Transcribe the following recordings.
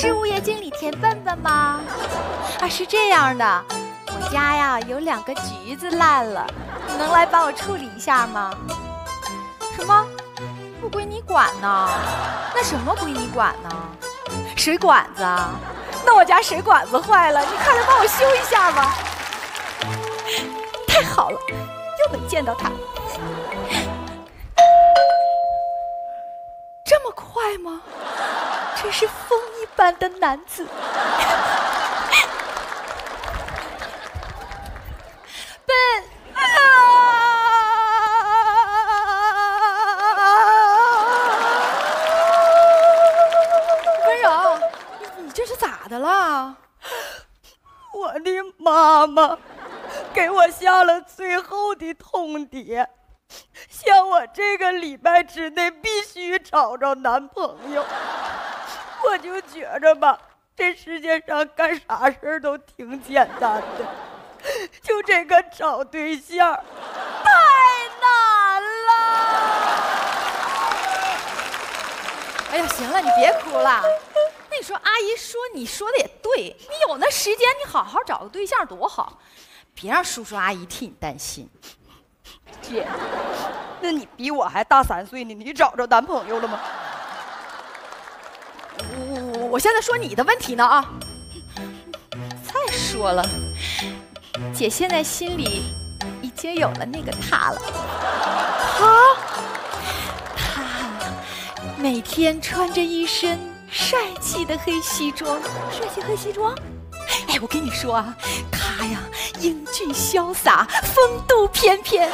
是物业经理田笨笨吗？啊，是这样的，我家呀有两个橘子烂了，你能来帮我处理一下吗？什么？不归你管呢？那什么归你管呢？水管子？那我家水管子坏了，你快来帮我修一下吧。太好了，又能见到他。这么快吗？真是疯般的男子。笨温柔，你这是咋的了？我的妈妈给我下了最后的通牒，像我这个礼拜之内必须找着男朋友。我就觉着吧，这世界上干啥事儿都挺简单的，就这个找对象太难了。哎呀，行了，你别哭了。那你说，阿姨说你说的也对，你有那时间，你好好找个对象多好，别让叔叔阿姨替你担心。姐，那你比我还大三岁呢，你找着男朋友了吗？我我我现在说你的问题呢啊！再说了，姐现在心里已经有了那个他了。啊？他每天穿着一身帅气的黑西装，帅气黑西装。哎，我跟你说啊，他呀英俊潇洒，风度翩翩。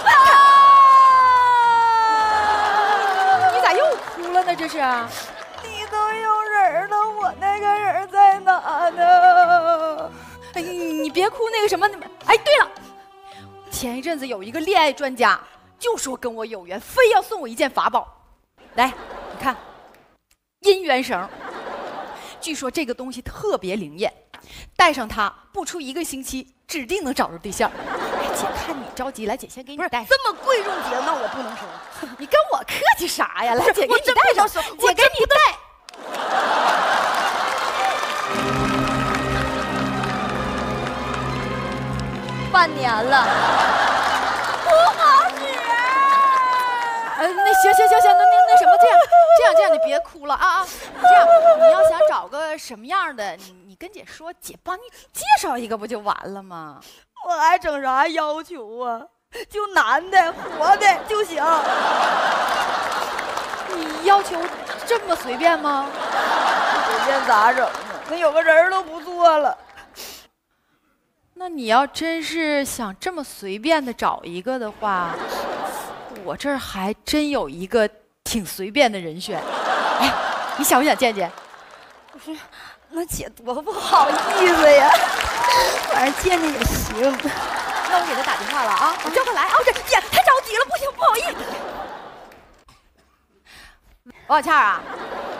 你咋又哭了呢？这是？哭，那个什么，哎，对了，前一阵子有一个恋爱专家就说跟我有缘，非要送我一件法宝。来，你看，姻缘绳。据说这个东西特别灵验，带上它不出一个星期，指定能找着对象。哎，姐看你着急，来，姐先给你带。这么贵重节，那我不能收。你跟我客气啥呀？来，姐给你戴上，姐给你带。半年了，不好使。呃，那行行行行，那那那什么，这样这样这样，你别哭了啊啊！这样，你要想找个什么样的，你你跟姐说，姐帮你介绍一个不就完了吗？我还整啥要求啊？就男的活的就行。你要求这么随便吗？随便咋整呢？那有个人都不做了。那你要真是想这么随便的找一个的话，我这儿还真有一个挺随便的人选。哎，你想不想见见？不是，那姐多不好意思呀。反正见见也行。那我给他打电话了啊，我叫他来啊。这姐太着急了，不行，不好意思。王小倩啊，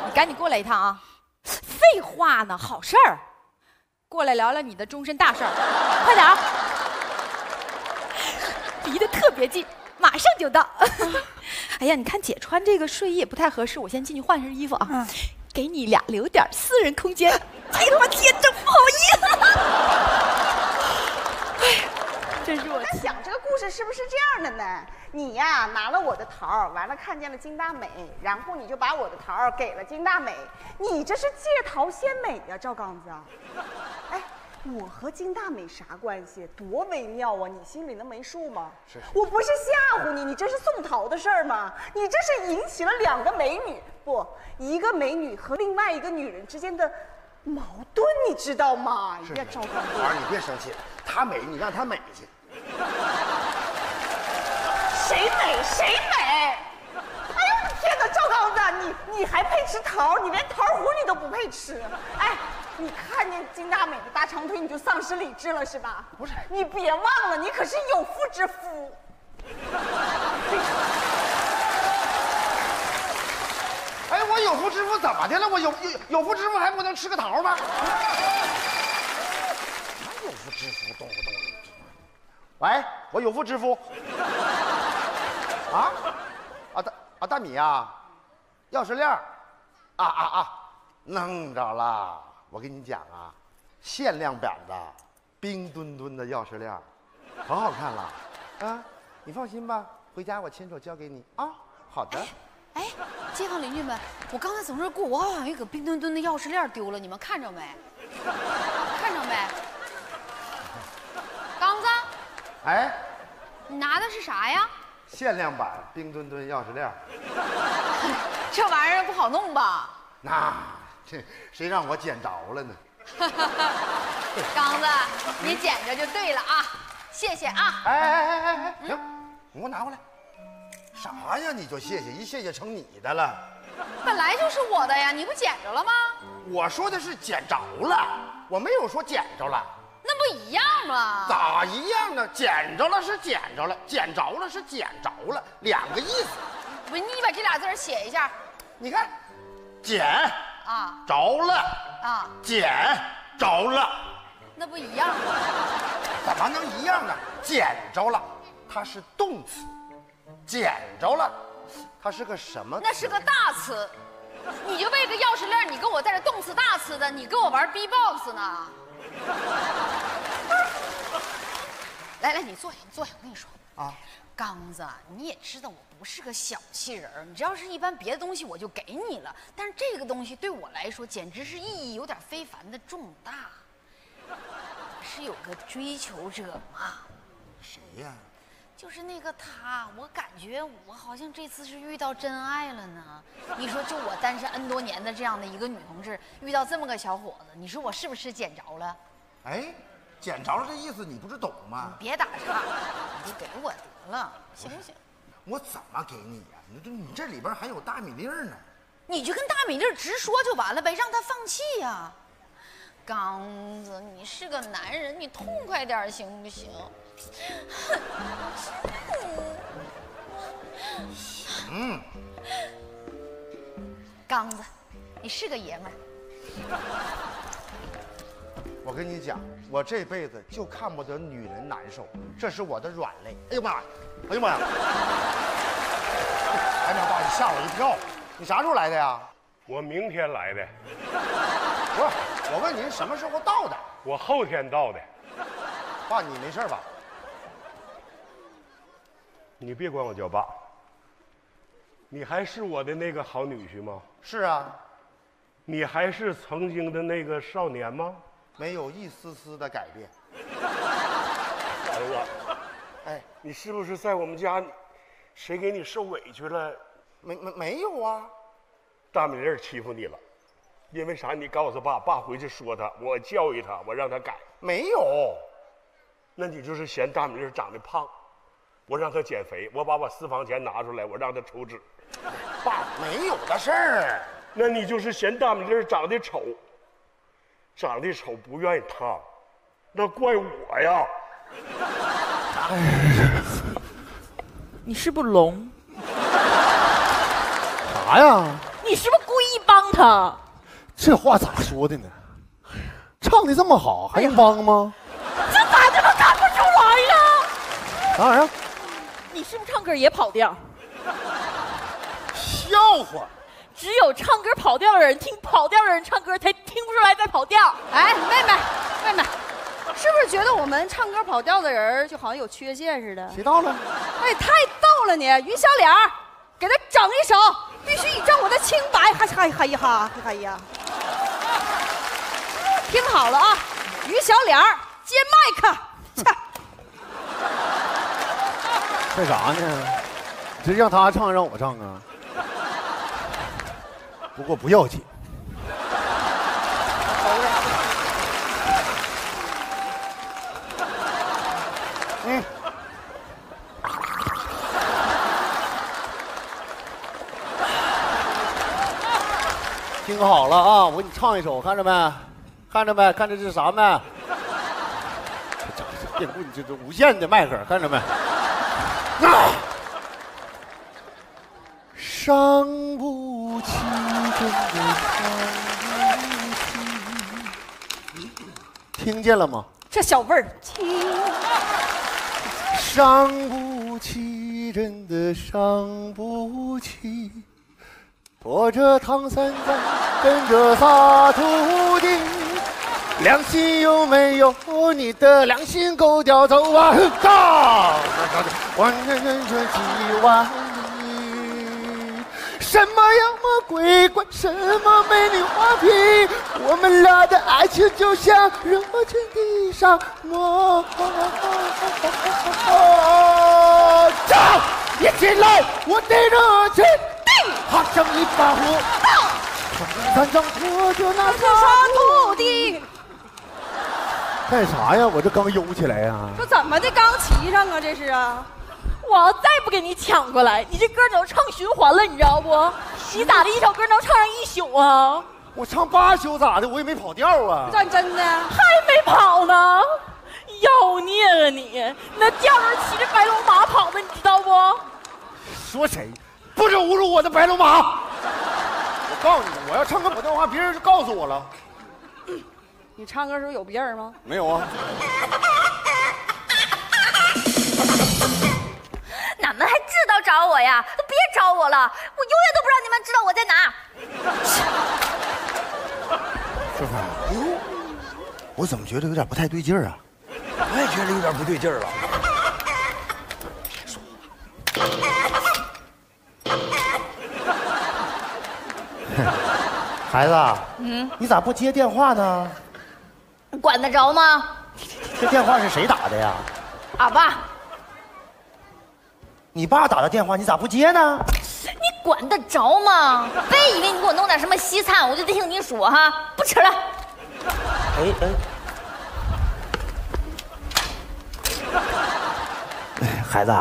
你赶紧过来一趟啊！废话呢，好事儿。过来聊聊你的终身大事儿，快点儿！离得特别近，马上就到。哎呀，你看姐穿这个睡衣也不太合适，我先进去换身衣服啊。嗯，给你俩留点私人空间。哎呀妈，天，真不好意思。哎，真是我在想这个故事是不是这样的呢？你呀拿了我的桃完了看见了金大美，然后你就把我的桃给了金大美，你这是借桃献美呀，赵刚子。哎，我和金大美啥关系？多微妙啊！你心里能没数吗？是。我不是吓唬你，你这是送桃的事儿吗？你这是引起了两个美女不，一个美女和另外一个女人之间的矛盾，你知道吗？是。赵刚子，你别生气，她美，你让她美去。谁美谁美！哎呦我的天哪，赵刚子，你你还配吃桃？你连桃核你都不配吃！哎，你看见金大美的大长腿你就丧失理智了是吧？不是，你别忘了，你可是有妇之夫。哎，我有妇之夫怎么的了？我有有有妇之夫还不能吃个桃吗？有妇之夫动不动的。喂，我有妇之夫。啊，啊大啊大米啊，钥匙链啊啊啊，弄着了。我跟你讲啊，限量版的冰墩墩的钥匙链儿，可好看了啊！你放心吧，回家我亲手交给你啊。好的。哎，街坊邻居们，我刚才从这儿过，我好像有个冰墩墩的钥匙链丢了，你们看着没？看着没？刚子，哎，你拿的是啥呀？限量版冰墩墩钥匙链儿，这玩意儿不好弄吧？那这谁让我捡着了呢？刚子，你捡着就对了啊，谢谢啊。哎哎哎哎哎，行，你给我拿过来。啥呀？你就谢谢，一谢谢成你的了。本来就是我的呀，你不捡着了吗？我说的是捡着了，我没有说捡着了。那不一样吗？咋一样呢？捡着了是捡着了，捡着了是捡着了，两个意思。不，你把这俩字写一下你看，捡啊着了，啊，捡着了，那不一样吗？怎么能一样呢？捡着了，它是动词，捡着了，它是个什么？那是个大词。你就为个钥匙链，你跟我在这动词大词的，你跟我玩 B-box 呢？来来，你坐下，你坐下。我跟你说啊，刚子，你也知道我不是个小气人儿。你只要是一般别的东西我就给你了，但是这个东西对我来说简直是意义有点非凡的重大。我 是有个追求者嘛，谁呀？就是那个他，我感觉我好像这次是遇到真爱了呢。你说，就我单身 N 多年的这样的一个女同志，遇到这么个小伙子，你说我是不是捡着了？哎，捡着了这意思你不是懂吗？你别打岔，你就给我得了，行不行？我怎么给你呀、你这你这里边还有大米粒儿呢。你就跟大米粒儿直说就完了呗，让他放弃呀、刚子，你是个男人，你痛快点行不行？嗯，刚子，你是个爷们儿。我跟你讲，我这辈子就看不得女人难受，这是我的软肋。哎呦妈呀！哎呦妈呀！哎呀爸，你吓我一跳！你啥时候来的呀？我明天来的，不是，我问您什么时候到的？我后天到的。爸，你没事吧？你别管我叫爸。你还是我的那个好女婿吗？是啊，你还是曾经的那个少年吗？没有一丝丝的改变。儿子，哎，你是不是在我们家，谁给你受委屈了？没没没有啊？大米粒儿欺负你了，因为啥？你告诉爸，爸回去说他，我教育他，我让他改。没有。那你就是嫌大米粒儿长得胖，我让他减肥，我把我私房钱拿出来，我让他抽脂。爸，没有的事儿。那你就是嫌大米粒儿长得丑，长得丑不愿意烫，那怪我呀！你是不是聋？啥呀？你是不是故意帮他？这话咋说的呢？唱的这么好，还用帮吗？这咋这么看不出来呀？啥玩意儿？你是不是唱歌也跑调？笑话！只有唱歌跑调的人听跑调的人唱歌才听不出来在跑调。哎，妹妹，妹妹，是不是觉得我们唱歌跑调的人就好像有缺陷似的？谁到了？哎，太逗了你！于小脸儿，给他整一首，必须以证我的清白！嗨嗨嗨呀哈嗨呀！听好了啊，于小脸儿接麦克，切干啥呢？这让他唱，让我唱啊？不过不要紧。嗯。听好了啊，我给你唱一首，看着没？看着没？看着这是啥没？这这电棍，这这无线的麦克，看着没？啊！伤不起，真的伤不起。听见了吗？这小味儿，伤不起，真的伤不起。驮着唐三藏，跟着仨徒弟，良心有没有你的良心狗叼走啊？嘎！万人人生几万里，什么妖魔鬼怪，什么美女花瓶，我们俩的爱情就像热情的沙漠。走，一起来，我的热情，好像一把火，三张火就那这啥土地？干啥呀？我这刚悠起来呀、这怎么的？刚骑上啊？这是啊？我要再不给你抢过来，你这歌都唱循环了，你知道不？你咋的一首歌能唱上一宿啊？我唱八宿咋的？我也没跑调啊。认真的？还没跑呢，妖孽啊你！那调是骑着白龙马跑的，你知道不？说谁？不准侮辱我的白龙马！我告诉你，我要唱歌跑调的话，别人就告诉我了。你唱歌的时候有别人吗？没有啊？哪们还知道找我呀？都别找我了，我永远都不让你们知道我在哪。师傅，我怎么觉得有点不太对劲儿啊？我也觉得有点不对劲儿了。孩子，嗯，你咋不接电话呢？管得着吗？这电话是谁打的呀？阿爸，你爸打的电话，你咋不接呢？你管得着吗？别以为你给我弄点什么西餐，我就得听你说哈，不吃了。哎哎，哎，孩子，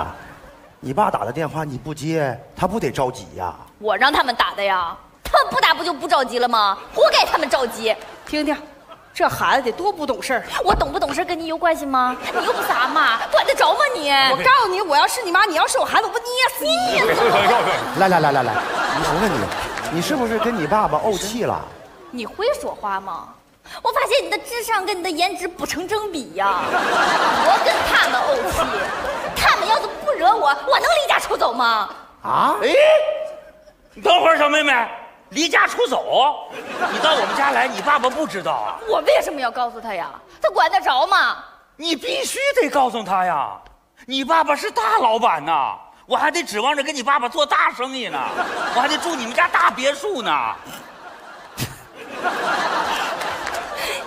你爸打的电话你不接，他不得着急呀？我让他们打的呀，他们不打不就不着急了吗？活该他们着急。听听，这孩子得多不懂事儿。我懂不懂事跟你有关系吗？你又不是俺妈，管得着吗你？我告诉你，我要是你妈，你要是我孩子，我不捏死你！来来来来来，我问你，你是不是跟你爸爸怄气了？你会说话吗？我发现你的智商跟你的颜值不成正比呀、我跟他们怄气，他们要是不惹我，我能离家出走吗？啊？哎，你等会儿，小妹妹，离家出走？你到我们家来，你爸爸不知道啊？我为什么要告诉他呀？他管得着吗？你必须得告诉他呀！你爸爸是大老板呐，我还得指望着跟你爸爸做大生意呢，我还得住你们家大别墅呢。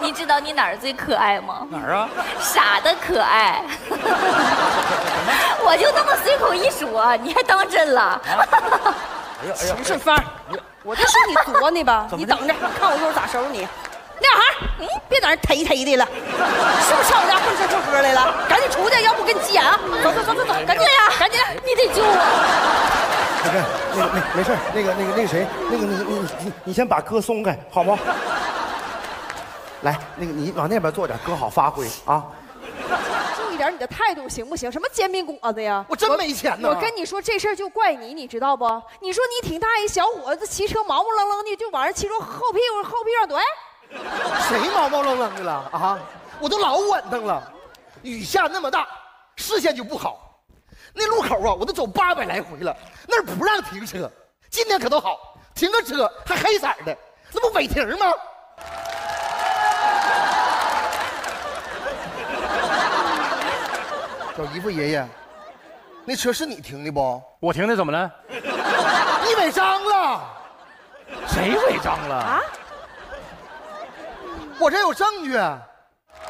你知道你哪儿最可爱吗？哪儿啊？傻的可爱。我就那么随口一说，你还当真了？哎呀哎呀陈顺芳，我就说你作呢吧，你等着，看我一会儿咋收拾你。那小孩，嗯，别在那忒忒的了，是不是上我家混吃混喝来了？赶紧出去，要不跟你急眼啊！走走走走走，赶紧呀，赶紧！你得救我！不是，那个没没事那个那个那个谁，那个那个你你你先把哥松开，好吗？来，那个你往那边坐点，哥好发挥啊。你的态度行不行？什么煎饼果子呀？我真没钱呢我跟你说这事儿就怪你，你知道不？你说你挺大一小伙子，骑车毛毛愣愣的，就往人骑着后屁股后屁股怼。谁毛毛愣愣的了啊？我都老稳当了，雨下那么大，视线就不好。那路口啊，我都走八百来回了，那儿不让停车。今天可倒好，停个车还黑色的，那不违停吗？小姨夫爷爷，那车是你停的不？我停的怎么了？你违章了！谁违章了？啊？我这有证据，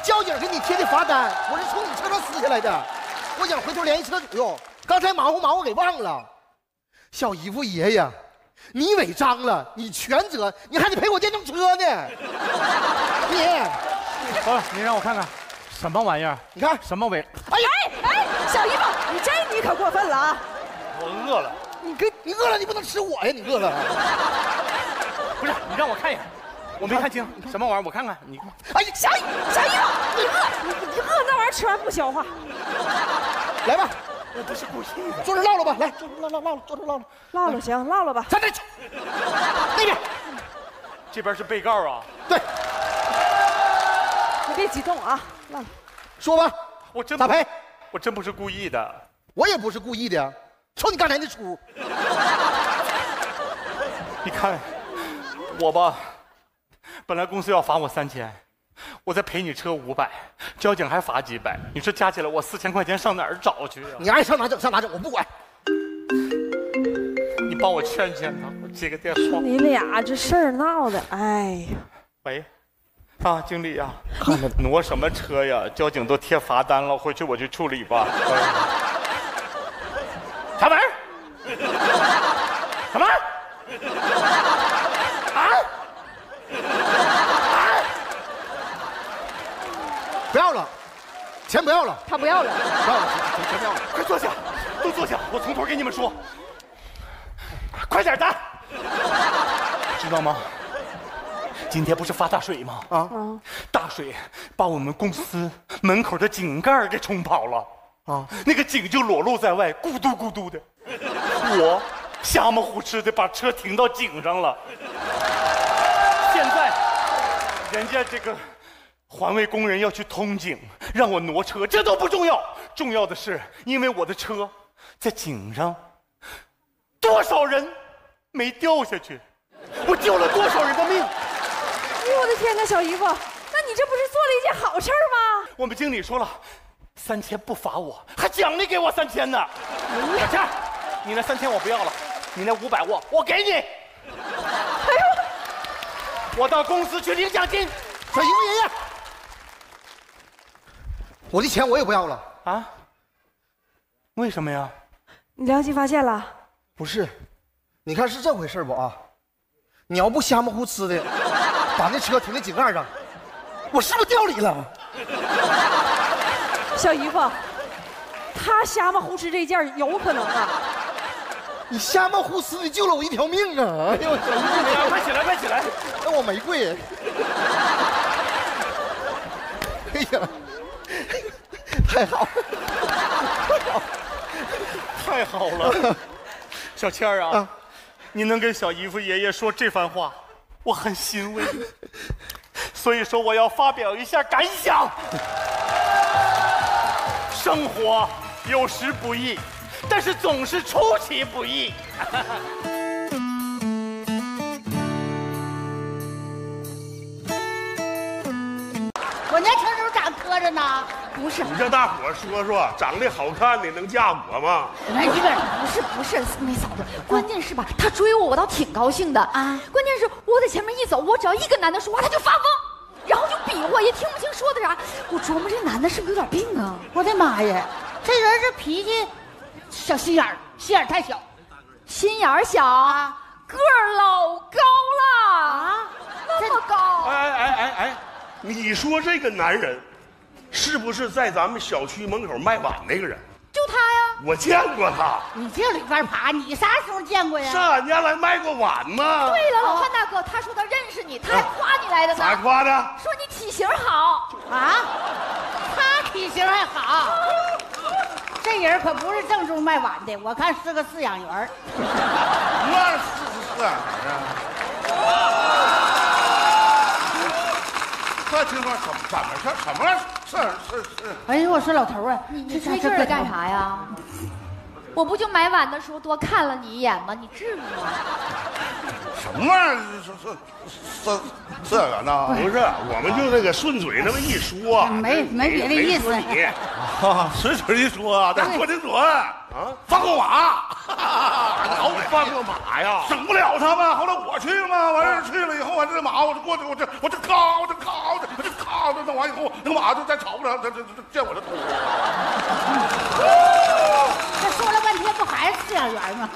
交警给你贴的罚单，我是从你车上撕下来的。我想回头联系车主用，刚才忙活忙活给忘了。小姨夫爷爷，你违章了，你全责，你还得赔我电动车呢。你，好了，你让我看看，什么玩意儿？你看，什么违？哎呀，哎，小姨夫，你这你可过分了啊！我饿了。你跟你饿了，你不能吃我呀，你饿了。不是，你让我看一眼，我没看清什么玩意儿，我看看。你，哎呀，小姨小姨夫，你饿，你你饿那玩意儿吃完不消化。来吧，我不是故意的，坐这唠唠吧，来，坐这唠唠唠唠，坐这唠唠。唠唠行，唠唠吧。站那去，那边，这边是被告啊。对，你别激动啊。说吧，我真咋赔？我真不是故意的。我也不是故意的，瞅你刚才那出。你看，我吧，本来公司要罚我三千，我我再赔你车五百，交警还罚几百，你说加起来我四千块钱上哪儿找去呀、你爱上哪整上哪整，我不管。你帮我劝劝他，我接个电话。你俩这事儿闹的，哎呀，喂，啊，经理呀、挪什么车呀？交警都贴罚单了，回去我去处理吧。开门！开门！啊！不要了，钱不要了，他不要了。不要了，钱钱不要了。快坐下，都坐下，我从头给你们说。快点的，知道吗？今天不是发大水吗？啊大水把我们公司门口的井盖给冲跑了啊！那个井就裸露在外，咕嘟咕嘟的。我瞎么呼哧的把车停到井上了。现在人家这个环卫工人要去通井，让我挪车，这都不重要，重要的是因为我的车在井上，多少人没掉下去，我救了多少人的命。哎呦我的天哪，小姨夫，那你这不是做了一件好事吗？我们经理说了，三千不罚我，还奖励给我三千呢。小倩，你那三千我不要了，你那五百我我给你。哎呦，我到公司去领奖金小姨夫爷爷，我的钱我也不要了。啊？为什么呀？你良心发现了？不是，你看是这回事不啊？你要不瞎么胡呲的，把那车停在井盖上，我是不是掉里了？小姨夫，他瞎么胡哧这件儿有可能啊。你瞎么胡呲的救了我一条命啊！哎呦，小姨夫快起来，快起来！那我玫瑰。哎呀，太好，太好，太好了，小倩儿啊，啊你能跟小姨夫爷爷说这番话，我很欣慰。所以说，我要发表一下感想。生活有时不易，但是总是出其不意。我年轻时候长磕碜呢，不是，你让大伙说说，长得好看的能嫁我吗？来这个不是不是，梅嫂子，关键是吧，他追我，我倒挺高兴的啊。关键是我在前面一走，我只要一跟男的说话，他就发疯，然后就比划，也听不清说的啥。我琢磨这男的是不是有点病啊？我的妈呀，这人这脾气小心眼儿，心眼儿太小心眼儿小，个儿老高了啊！那么高。哎哎哎哎哎，你说这个男人，是不是在咱们小区门口卖碗那个人？就他呀，我见过他，你这里边爬，你啥时候见过呀？上俺家来卖过碗吗？对了，老范大哥，他说他认识你，他还夸你来的呢，咋夸的？说你体型好。啊，他体型还好，这人可不是正宗卖碗的，我看是个饲养员儿那是是是啊！这情况怎怎么事什么事儿？是是。哎呦，我说老头儿啊，你你吹劲儿的干啥呀？我不就买碗的时候多看了你一眼吗？你至于吗？什么玩意儿？这这这这个呢？不是，我们就那个顺嘴那么一说，没没别的意思你啊，顺嘴一说，咱说的准啊，放过马，老放过马呀，整不了他们。后来我去嘛，完事儿去了以后，完这马我就过去，我这我这靠，我这靠的，我这弄完以后，那马就再吵不了，这这这见我这头。这说了半天不还是饲养员吗？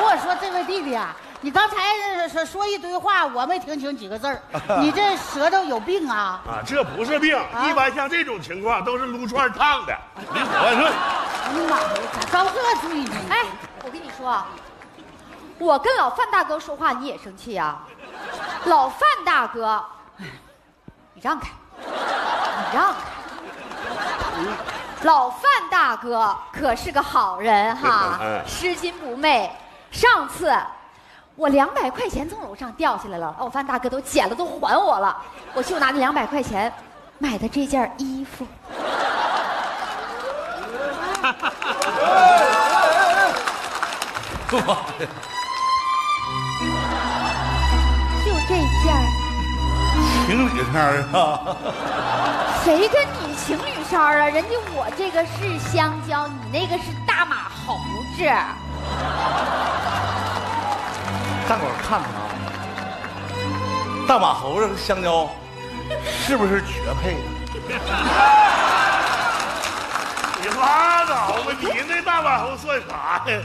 我说这位弟弟啊，你刚才说说一堆话，我没听清几个字儿，你这舌头有病啊？啊，这不是病，一般像这种情况都是撸串烫的。你我万岁！哎呀妈呀，咋遭这罪呢？哎，我跟你说啊，我跟老范大哥说话你也生气啊？老范大哥，你让开，你让开。老范大哥可是个好人哈嗯，拾金不昧。上次我两百块钱从楼上掉下来了，老范大哥都捡了，都还我了。我就拿那两百块钱买的这件衣服。就这件情侣衫儿啊？谁跟你情侣衫儿啊？人家我这个是香蕉，你那个是大马猴子。大伙儿看看啊，大马猴子和香蕉 是不是绝配呢？你拉倒吧，你那大马猴算啥呀？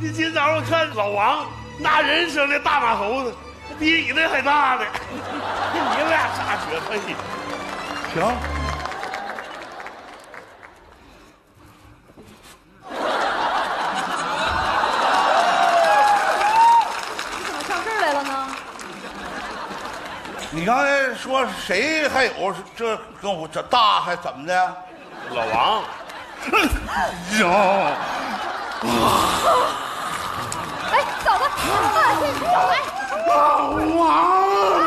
你今早上看老王那人生的大马猴子，比你那还大呢。你俩啥绝配？行，你怎么上这儿来了呢？你刚才说谁还有这跟我这大还怎么的？老王，行，哎，走吧，啊，这走哎。老王。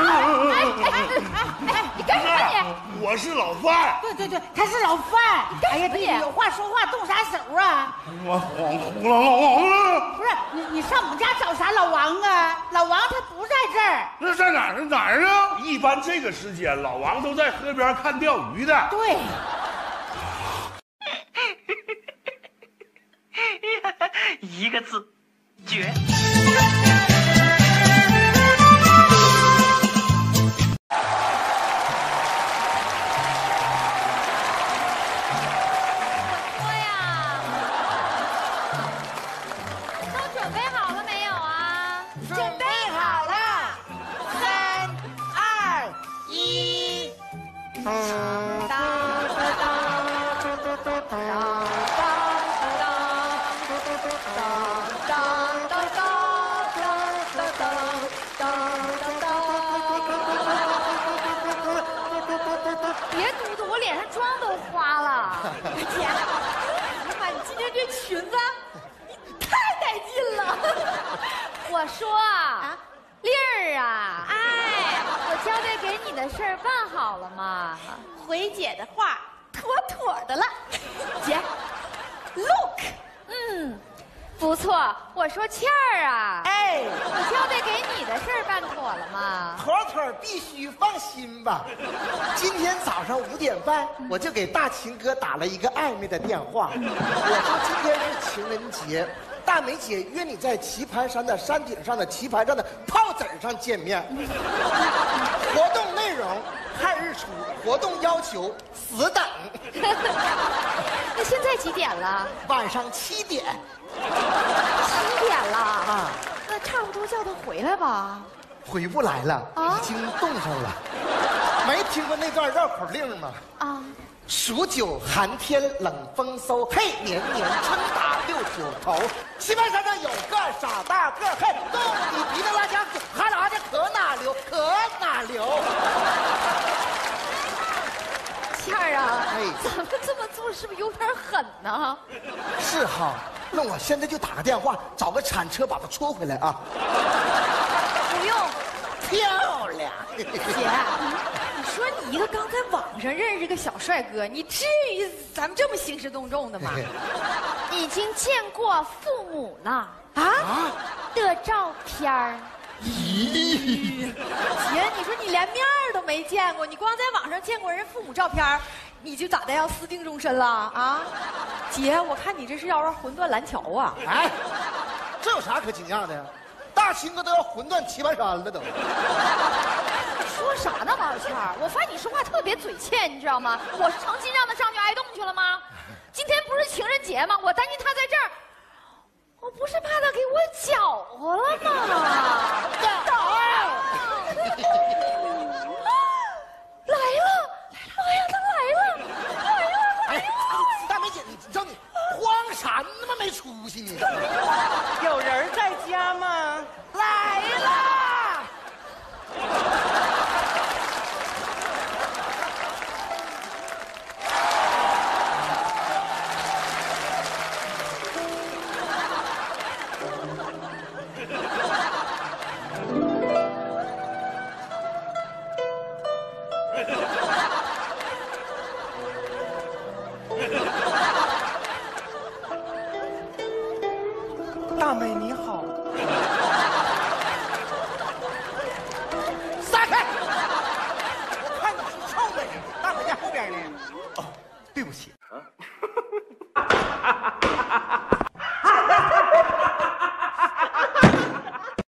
哎哎哎哎！你干什么你？我是老范。对对对，他是老范。哎呀，这有话说话，动啥手啊？我恍惚了，老王啊？不是你，你上我们家找啥老王啊？老王他不在这儿。那在哪儿？哪儿啊？一般这个时间，老王都在河边看钓鱼的。对，一个字，绝。别嘟嘟，我脸上妆都花了。姐，哎呀妈，你今天这裙子，你太带劲了。我说啊，丽儿啊，哎，我交代给你的事儿办好了吗？回姐的话，妥妥的了。姐，look，嗯。不错，我说倩儿啊，哎，我交代给你的事儿办妥了吗？妥妥必须放心吧。今天早上五点半，我就给大秦哥打了一个暧昧的电话。我说今天是情人节，大梅姐约你在棋盘山的山顶上的棋盘上的炮子上见面。活动内容：看日出。活动要求：死等。几点了？晚上七点。七点了啊，那差不多叫他回来吧。回不来了，啊已经冻上了。没听过那段绕口令吗？啊，数九寒天冷风嗖，嘿年年春打六九头。棋盘山上有个傻大个，嘿洞里鼻子拉痂，总哈喇子可哪流可哪流。啊，哎咱们这么做是不是有点狠呢？是哈，那我现在就打个电话，找个铲车把它戳回来啊。不用，漂亮，姐，你说你一个刚在网上认识个小帅哥，你至于咱们这么兴师动众的吗？已经见过父母了啊的照片儿。咦，姐，你说你连面儿都没见过，你光在网上见过人父母照片，你就咋的要私定终身了啊？姐，我看你这是要玩魂断蓝桥啊！哎，这有啥可惊讶的呀？大清哥都要魂断棋盘山了都。说啥呢，王小倩？我发现你说话特别嘴欠，你知道吗？我是成心让他上去挨冻去了吗？今天不是情人节吗？我担心他在这儿，我不是怕他给我搅和了吗？搞 来了！哎呀，他来了！来了！哎，大梅姐，你知道你慌啥？呢他妈没出息你！